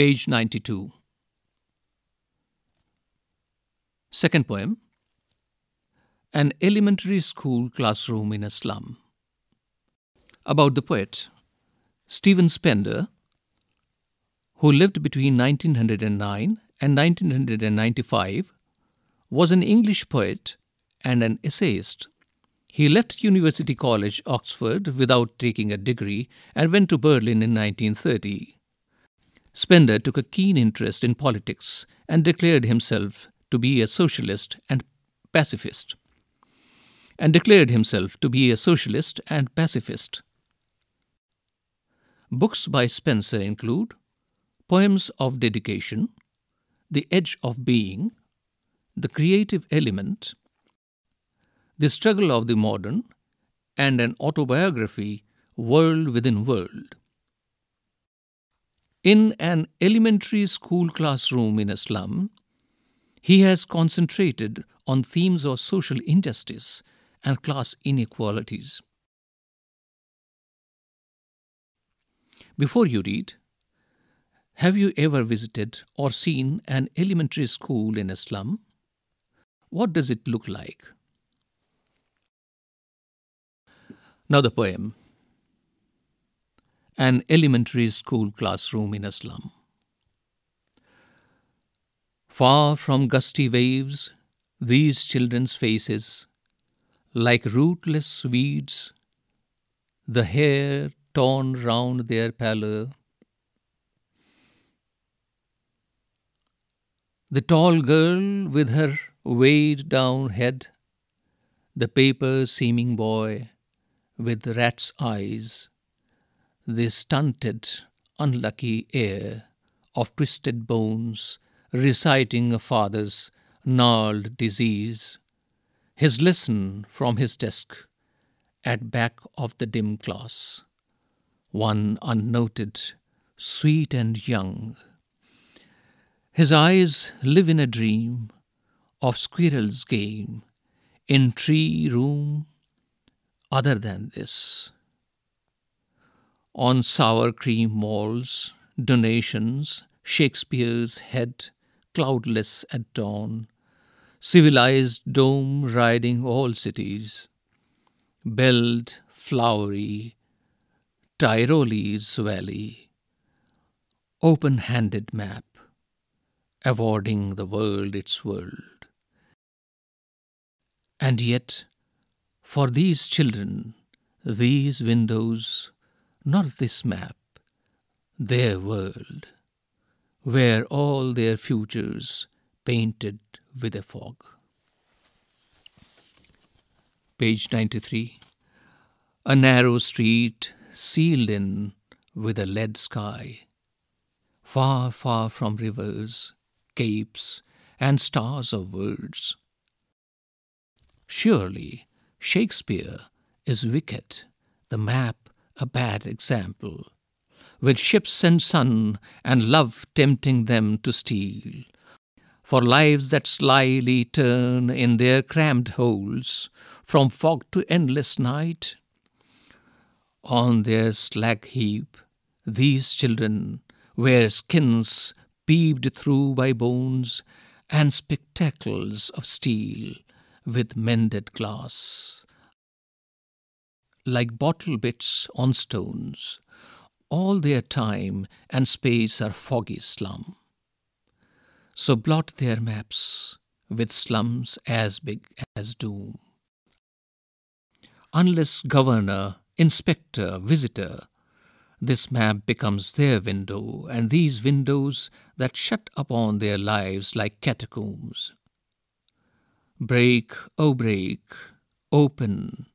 Page 92. Second poem An Elementary School Classroom in a Slum. About the poet Stephen Spender, who lived between 1909 and 1995, was an English poet and an essayist. He left University College, Oxford, without taking a degree and went to Berlin in 1930. Spender took a keen interest in politics and declared himself to be a socialist and pacifist. And declared himself to be a socialist and pacifist. Books by Spender include Poems of Dedication, The Edge of Being, The Creative Element, The Struggle of the Modern, and an autobiography, World Within World. In an elementary school classroom in a slum, he has concentrated on themes of social injustice and class inequalities. Before you read, have you ever visited or seen an elementary school in a slum? What does it look like? Now, the poem An Elementary School Classroom in a Slum. Far from gusty waves, these children's faces, like rootless weeds, the hair torn round their pallor, The tall girl with her weighed down head, the paper seeming boy with rat's eyes, the stunted, unlucky heir of twisted bones reciting a father's gnarled disease, his lesson from his desk at back of the dim class, one unnoted, sweet and young. His eyes live in a dream of squirrel's game in tree room. Other than this. On sour cream walls, donations, Shakespeare's head, cloudless at dawn, civilized dome riding all cities, belled, flowery, Tyrolese valley, open handed map, awarding the world its world. And yet, for these children, these windows, not this map, their world, where all their futures painted with a fog. Page 93 A narrow street sealed in with a lead sky, far, far from rivers, capes, and stars of words. Surely Shakespeare is wicked, the map a bad example, with ships and sun and love tempting them to steal. For lives that slyly turn in their crammed holes from fog to endless night. On their slag heap, these children wear skins peeped through by bones and spectacles of steel with mended glass. Like bottle bits on stones, all their time and space are foggy slum. So blot their maps with slums as big as doom. Unless governor, inspector, visitor this map becomes their window, and these windows that shut upon their lives like catacombs. Break, oh break, open,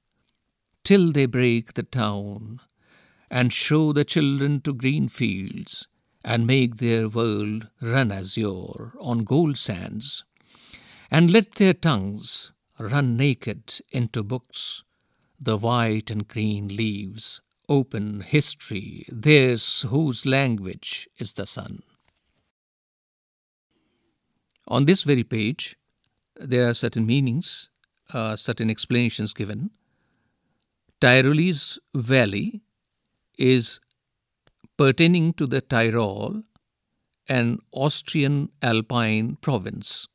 till they break the town, and show the children to green fields, and make their world run azure on gold sands, and let their tongues run naked into books, the white and green leaves open history, theirs whose language is the sun. On this very page, there are certain meanings, uh, certain explanations given. Tyrolese Valley is pertaining to the Tyrol an Austrian alpine province.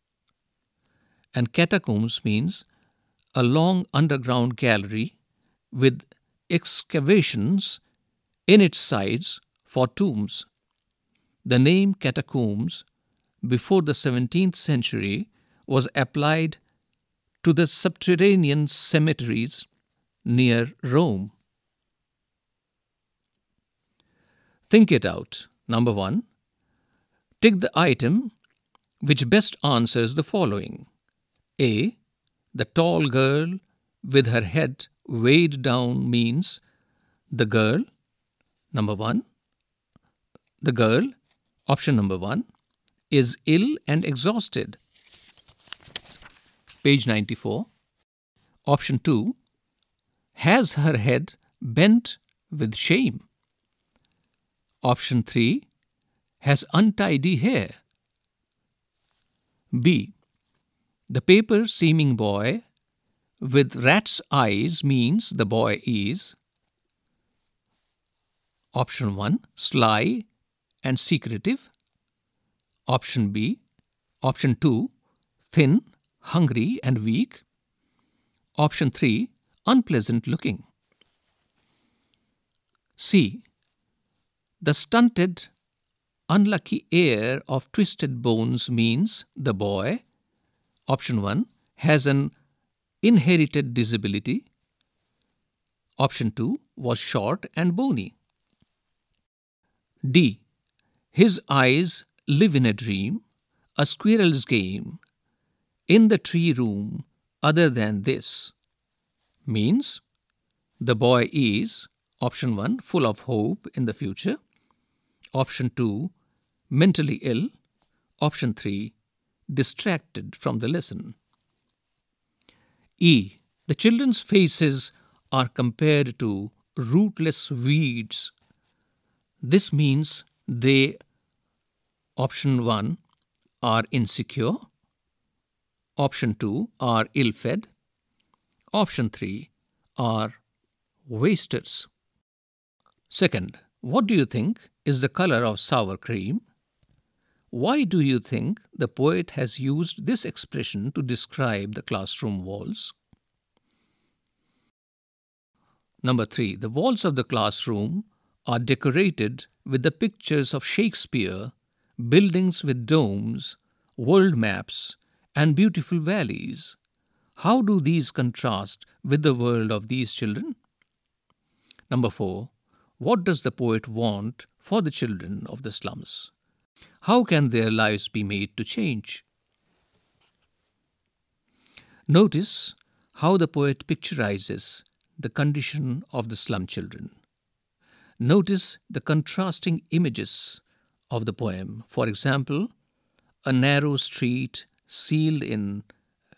And catacombs means a long underground gallery with excavations in its sides for tombs. The name catacombs before the 17th century was applied to the subterranean cemeteries near Rome. Think it out. Number one, tick the item which best answers the following A. The tall girl with her head weighed down means the girl, number one, the girl, option number one, is ill and exhausted. Page 94. Option 2 has her head bent with shame. Option 3 has untidy hair. B. The paper seeming boy with rat's eyes means the boy is Option 1 sly and secretive. Option B. Option 2 thin, hungry, and weak. Option 3 unpleasant looking. C. The stunted, unlucky heir of twisted bones means the boy, option 1, has an inherited disability. Option 2 was short and bony. D. His eyes live in a dream, a squirrel's game, in the tree room other than this. Means the boy is, option 1, full of hope in the future, option 2, mentally ill, option 3, distracted from the lesson. E. The children's faces are compared to rootless weeds this means they, option 1, are insecure, option 2, are ill fed, option 3, are wasters. Second, what do you think is the color of sour cream? Why do you think the poet has used this expression to describe the classroom walls? Number three, the walls of the classroom are decorated with the pictures of Shakespeare, buildings with domes, world maps, and beautiful valleys. How do these contrast with the world of these children? Number four, what does the poet want for the children of the slums? How can their lives be made to change? Notice how the poet picturizes the condition of the slum children. Notice the contrasting images of the poem. For example, a narrow street sealed in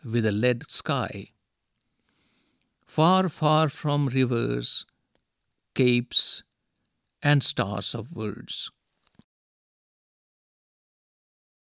with a lead sky. Far, far from rivers, capes, and stars of words.